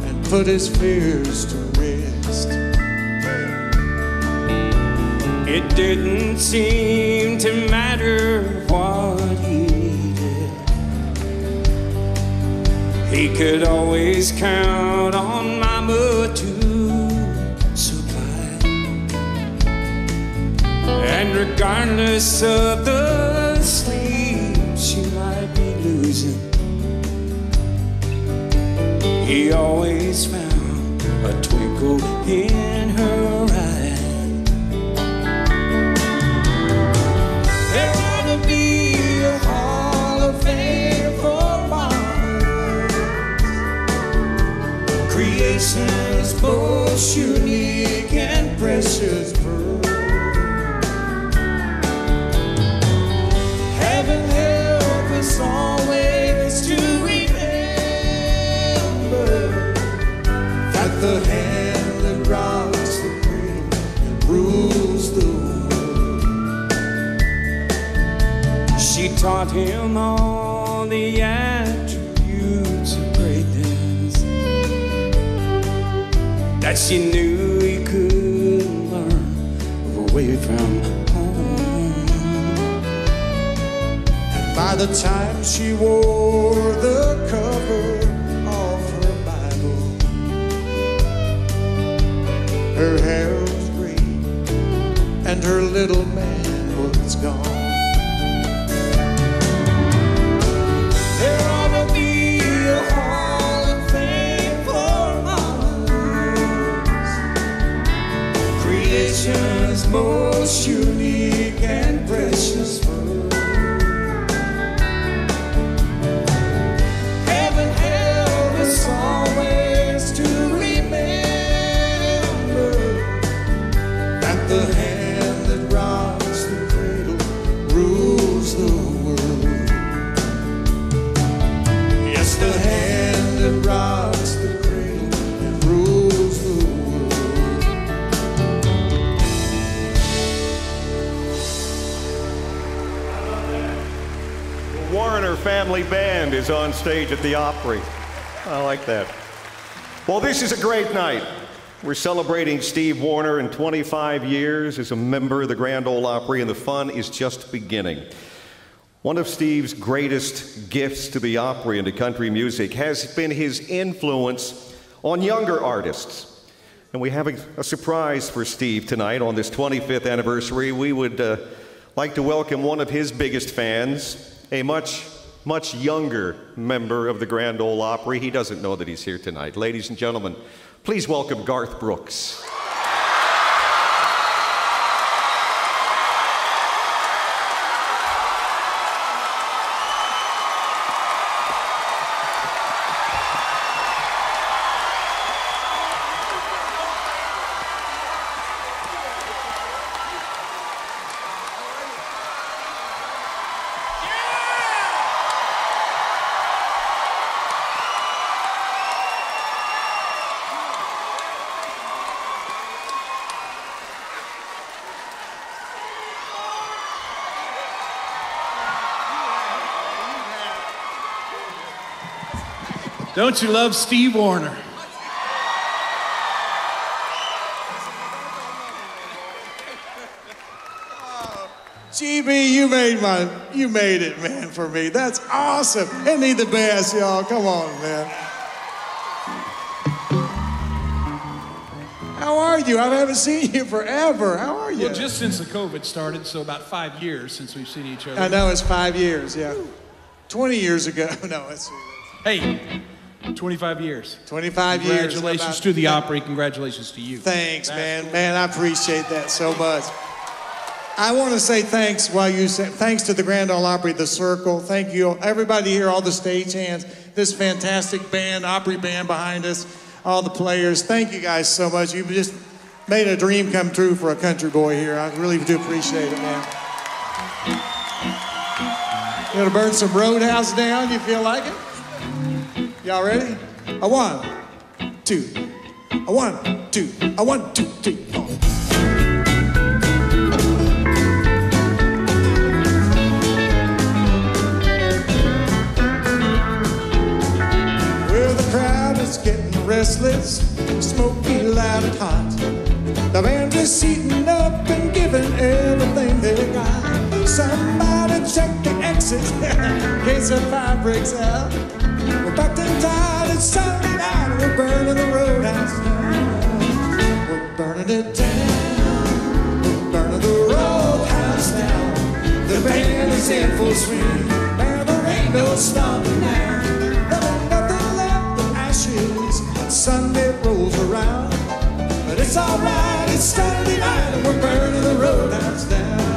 and put his fears to It didn't seem to matter what he did. He could always count on Mama to supply. And regardless of the sleep she might be losing, he always most unique and precious bird. Heaven help us always to remember that the hand that rocks the cradle rules the world. She taught him all she knew he could learn away from home. By the time she wore the cover of her Bible, her hair was green and her little most unique family band is on stage at the Opry. I like that. Well, this is a great night. We're celebrating Steve Wariner in 25 years as a member of the Grand Ole Opry, and the fun is just beginning. One of Steve's greatest gifts to the Opry and to country music has been his influence on younger artists. And we have a, a surprise for Steve tonight on this 25th anniversary. We would uh, like to welcome one of his biggest fans, a much, much younger member of the Grand Ole Opry. He doesn't know that he's here tonight. Ladies and gentlemen, please welcome Garth Brooks. Don't you love Steve Wariner? GB, you made my, you made it, man, for me. That's awesome. Isn't he the best, y'all? Come on, man. How are you? I haven't seen you forever. How are you? Well, just since the COVID started, so about five years since we've seen each other. I know it's five years. Yeah, 20 years ago. No, it's Hey, 25 years. 25 years. Congratulations to the Opry. Congratulations to you. Thanks, man. Man, I appreciate that so much. I want to say thanks while you say thanks to the Grand Ole Opry, the Circle. Thank you, everybody here, all the stagehands, this fantastic band, Opry band behind us, all the players. Thank you guys so much. You've just made a dream come true for a country boy here. I really do appreciate it, man. You want to burn some Roadhouse down? You feel like it? Y'all ready? A one, two, a one, two, a one, two, three, four. Well, the crowd is getting restless, smoky, loud, and hot. The band is seating up and giving everything they got. Somebody check the exits in case a fire breaks out. We're packed and tired, it's Sunday night, we're burning the roadhouse down. We're burning it down. We're burning the roadhouse down. The band is in full swing. Man, there ain't no stopping now. There ain't nothing left but ashes. Sunday rolls around. But it's alright, it's Saturday night, and we're burning the roadhouse down.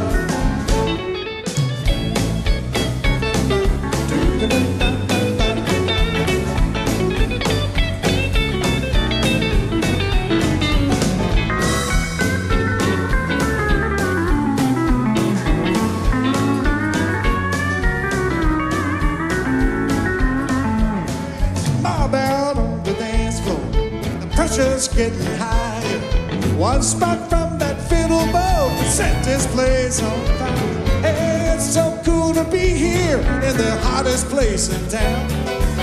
Getting higher. One spot from that fiddle bow set this place on fire. Hey, it's so cool to be here in the hottest place in town.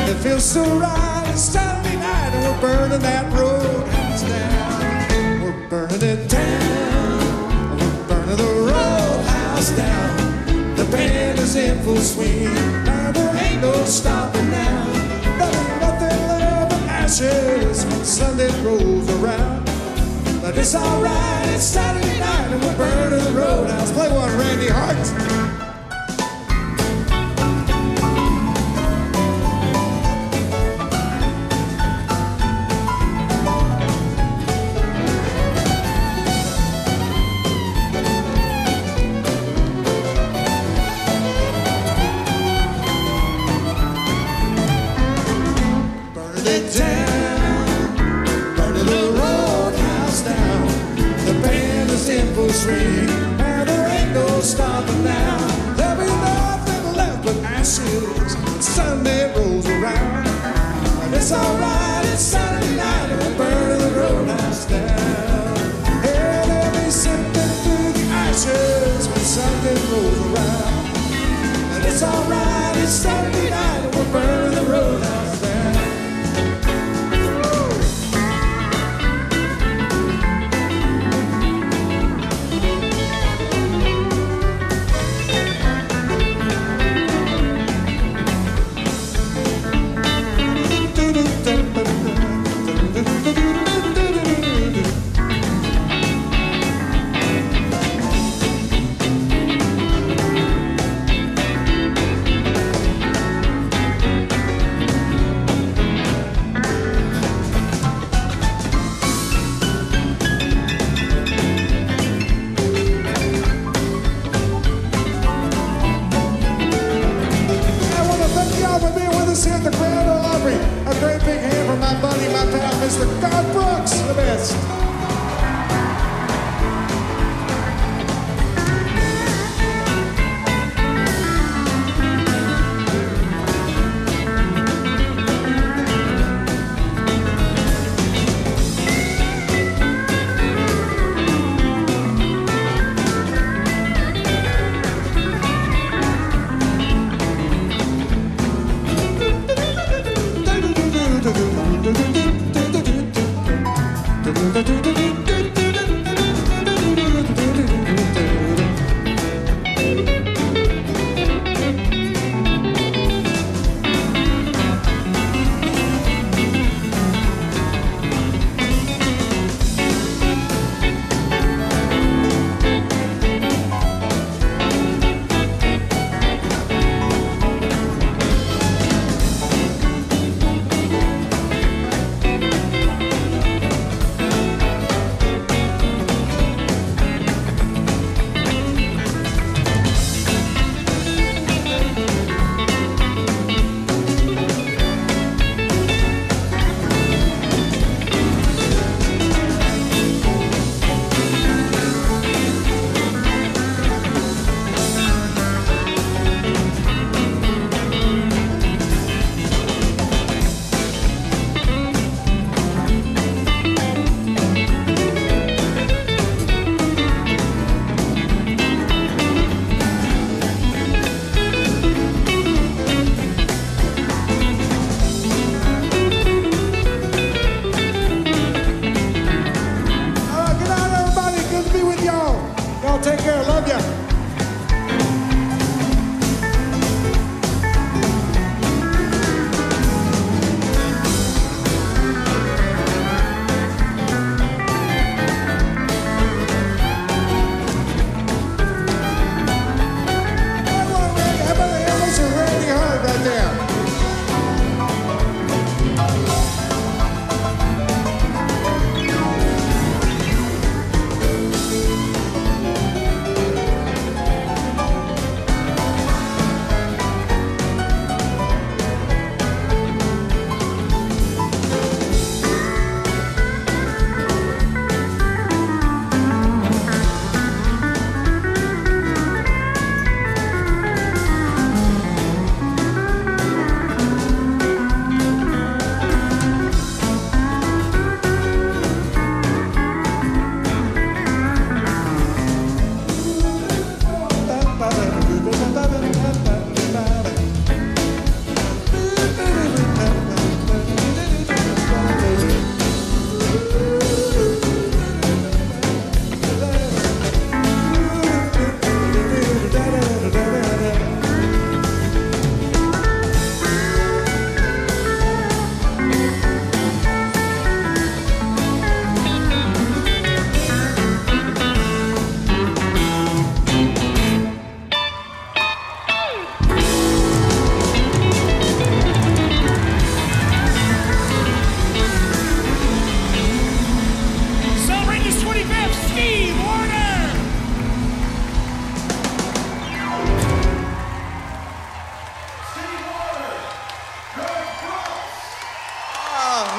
It feels so right. It's Saturday night and we're burning that roadhouse down. We're burning it down. We're burning the roadhouse down. The band is in full swing. Now there ain't no stopping now. Ashes when Sunday rolls around. But it's alright, it's Saturday night and we're burning the roadhouse. Play one, Randy Hart. Stopping now. There'll be nothing left but ashes when Sunday rolls around. But it's alright, it's Saturday night, and we're burning the roadhouse down. They'll be sifting through the ashes when Sunday rolls around. And it's alright, it's Saturday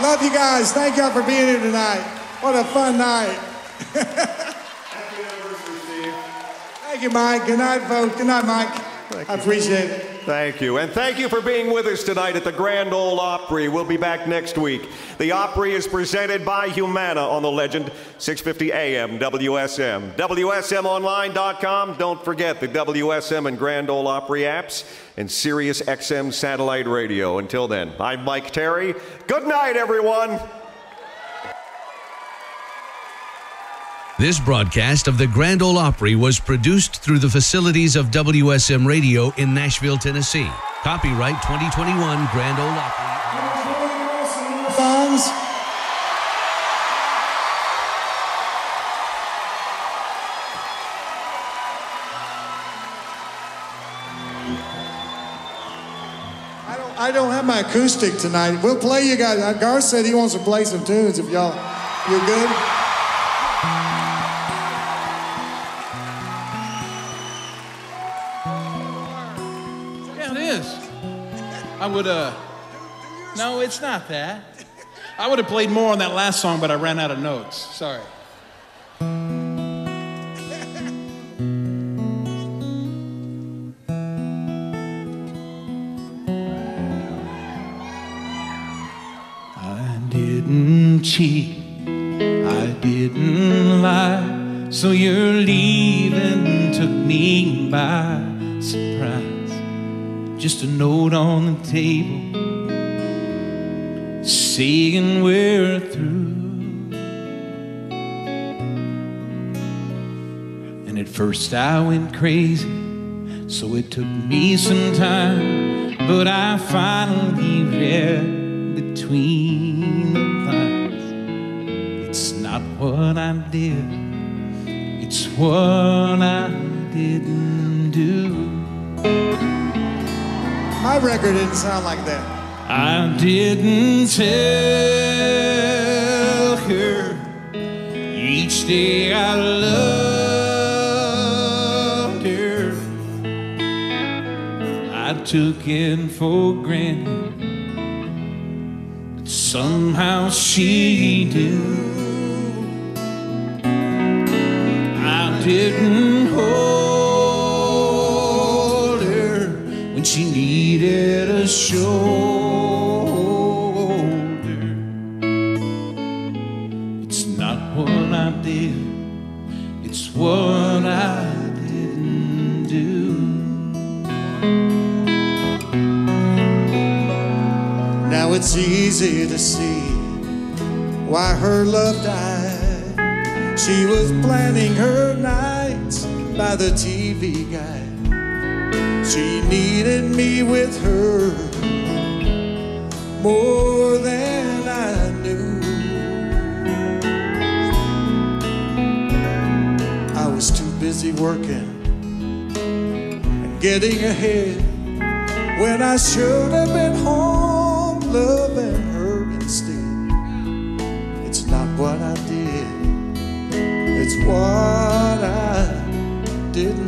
Love you guys. Thank y'all for being here tonight. What a fun night. Thank you, Mike. Good night, folks. Good night, Mike. I appreciate it. Thank you. And thank you for being with us tonight at the Grand Ole Opry. We'll be back next week. The Opry is presented by Humana on the Legend, 650 AM WSM. WSMOnline.com. Don't forget the WSM and Grand Ole Opry apps and Sirius XM satellite radio. Until then, I'm Mike Terry. Good night, everyone. This broadcast of the Grand Ole Opry was produced through the facilities of WSM Radio in Nashville, Tennessee. Copyright 2021 Grand Ole Opry. Funds. I don't, I don't have my acoustic tonight. We'll play you guys. Garth said he wants to play some tunes if y'all, you're good. I would, uh, no, it's not that. I would have played more on that last song, but I ran out of notes. Sorry. I didn't cheat. I didn't lie. So your leaving took me by surprise. Just a note on the table saying we're through. And at first I went crazy, so it took me some time. But I finally read between the lines. It's not what I did, it's what I didn't do. My record didn't sound like that. I didn't tell her each day I loved her. I took it for granted that somehow she knew. I didn't she needed a shoulder. It's not what I did, it's what I didn't do. Now it's easy to see why her love died. She was planning her nights by the guide. She needed me with her more than I knew. I was too busy working and getting ahead when I should have been home loving her instead. It's not what I did, it's what I didn't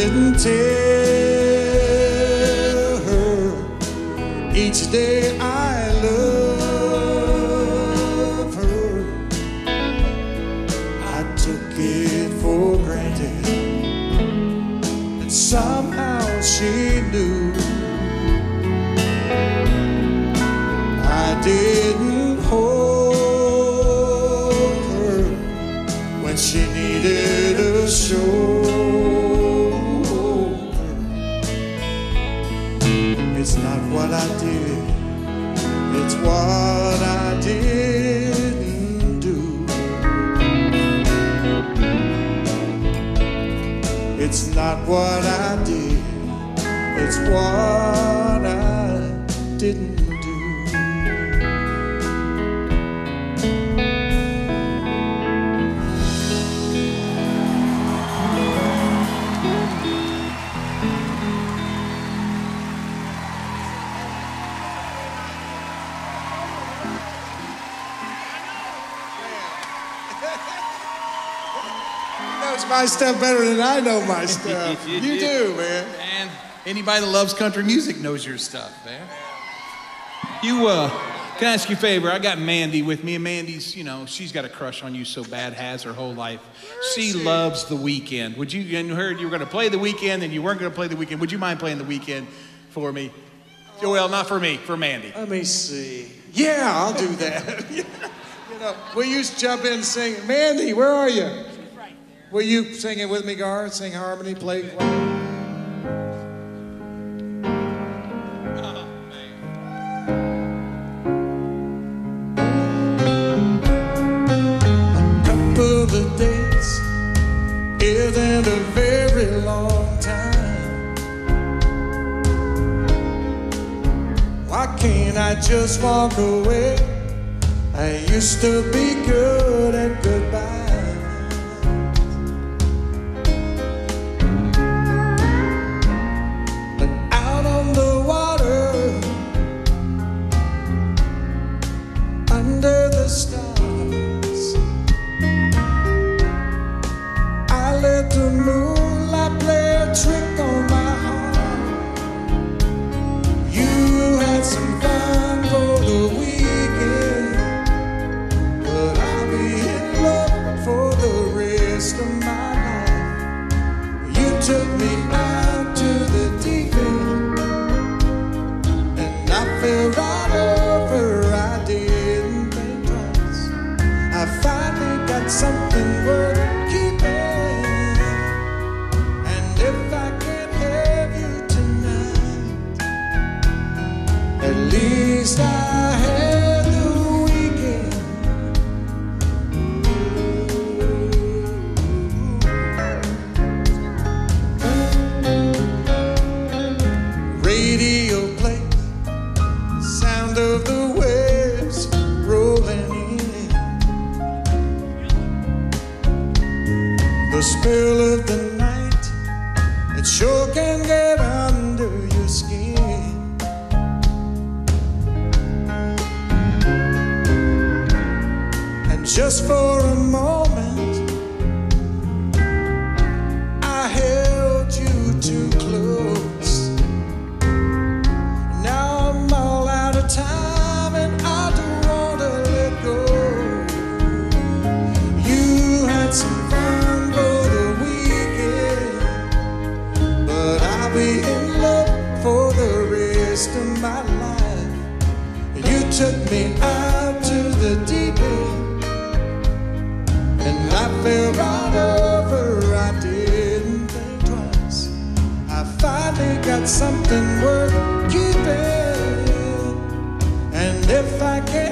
didn't tell her each day I not what I did, it's what knows my stuff better than I know my stuff. you do, man. And anybody that loves country music knows your stuff, man. You, uh, can I ask you a favor? I got Mandy with me, and Mandy's, you know, she's got a crush on you so bad, has her whole life. She loves the weekend. Would you, you heard you were going to play the weekend and you weren't going to play the weekend. Would you mind playing the weekend for me? Well, not for me, for Mandy. Let me see. Yeah, I'll do that. you know, will you jump in and sing? Mandy, where are you? Will you sing it with me, Gar? Sing harmony, play. A couple of days isn't a very long time. Why can't I just walk away? I used to be good at goodbye. just for a moment. something worth keeping. And if I can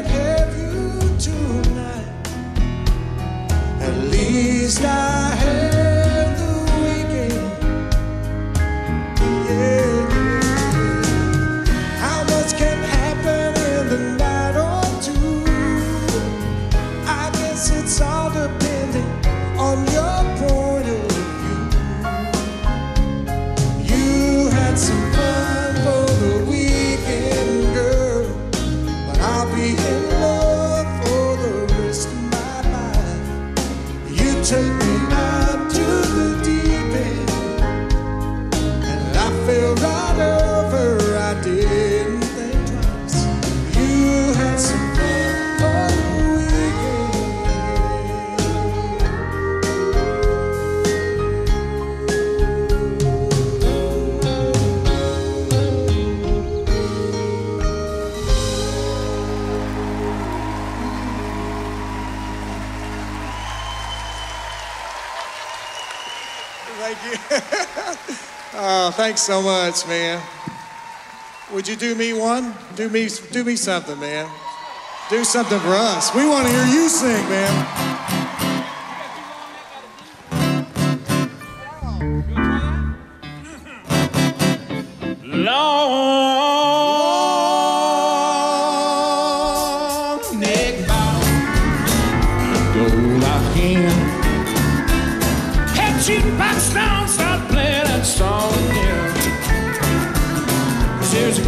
thanks so much, man. Would you do me one? Do me, do me something, man. Do something for us. We want to hear you sing, man.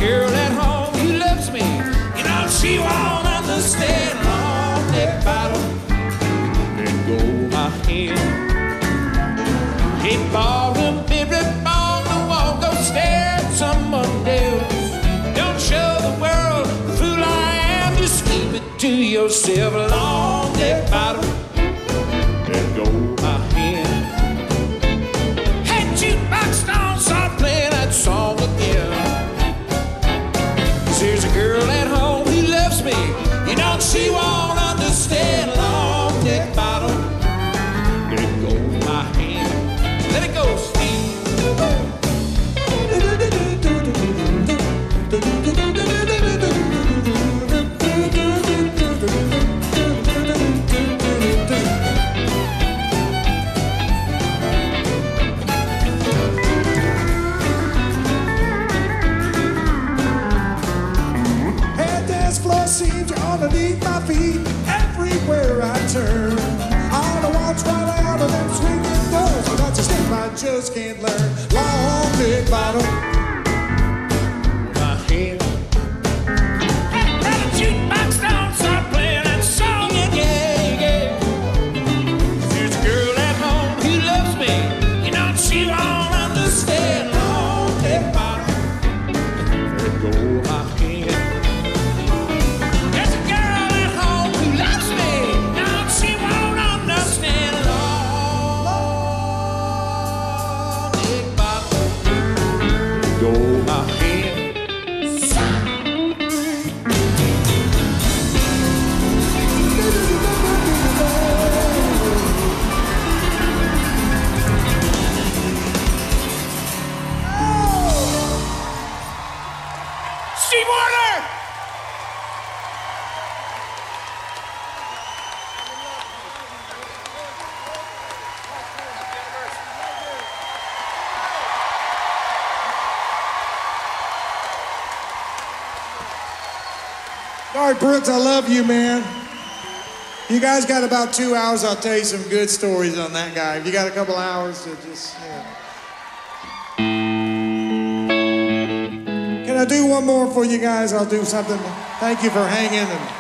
girl at home who loves me. You know, she won't understand. On that bottle, let go my hand. He bought a mirror on the wall, go stare at someone else. Don't show the world the fool I am, just keep it to yourself alone. I love you, man. You guys got about two hours. I'll tell you some good stories on that guy. If you got a couple hours to just, yeah. Can I do one more for you guys? I'll do something. Thank you for hanging.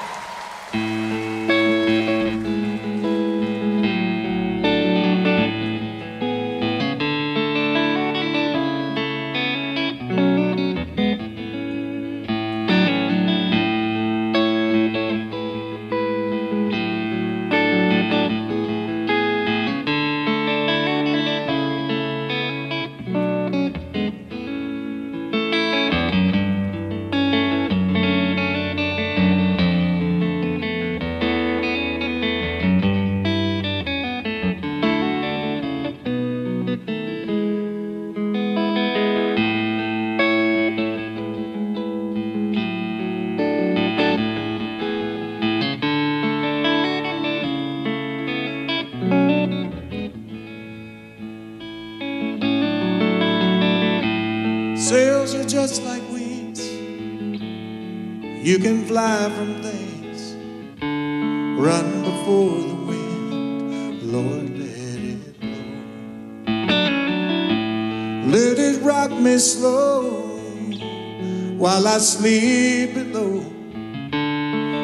While I sleep below.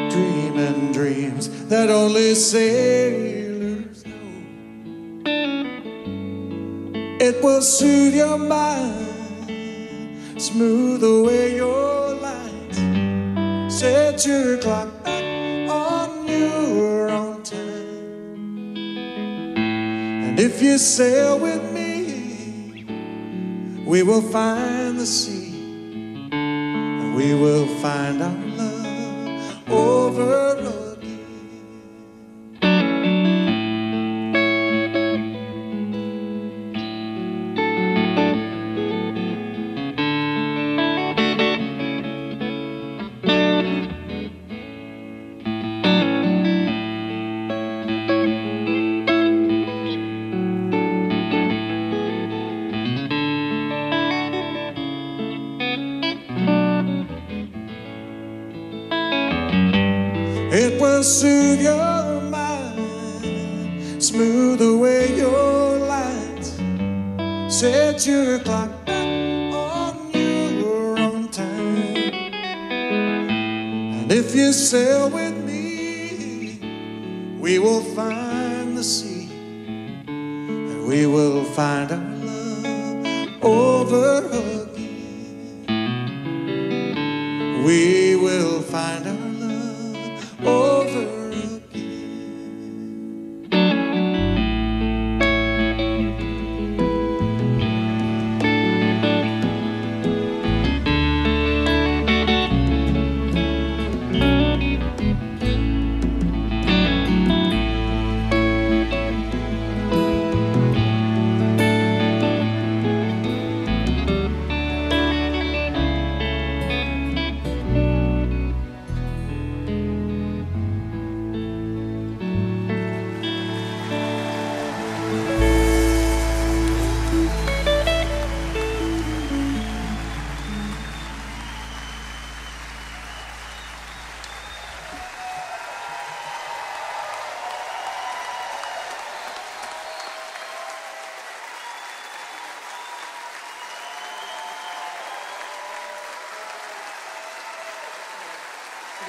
Dreaming dreams that only sailors know. It will soothe your mind smooth away your lines. Set your clock back on your own time. And if you sail with me, we will find the sea. Will find our It will soothe your mind, smooth away your lines, set your clock back on your own time. And if you sail with me, we will find the sea, and we will find our love over again. We will find our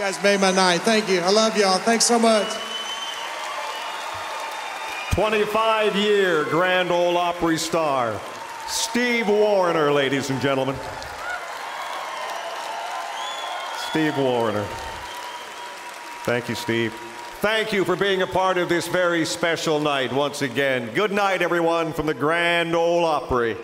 guys made my night. Thank you. I love y'all. Thanks so much. 25 year Grand Ole Opry star, Steve Wariner, ladies and gentlemen. Steve Wariner. Thank you, Steve. Thank you for being a part of this very special night once again. Good night, everyone, from the Grand Ole Opry.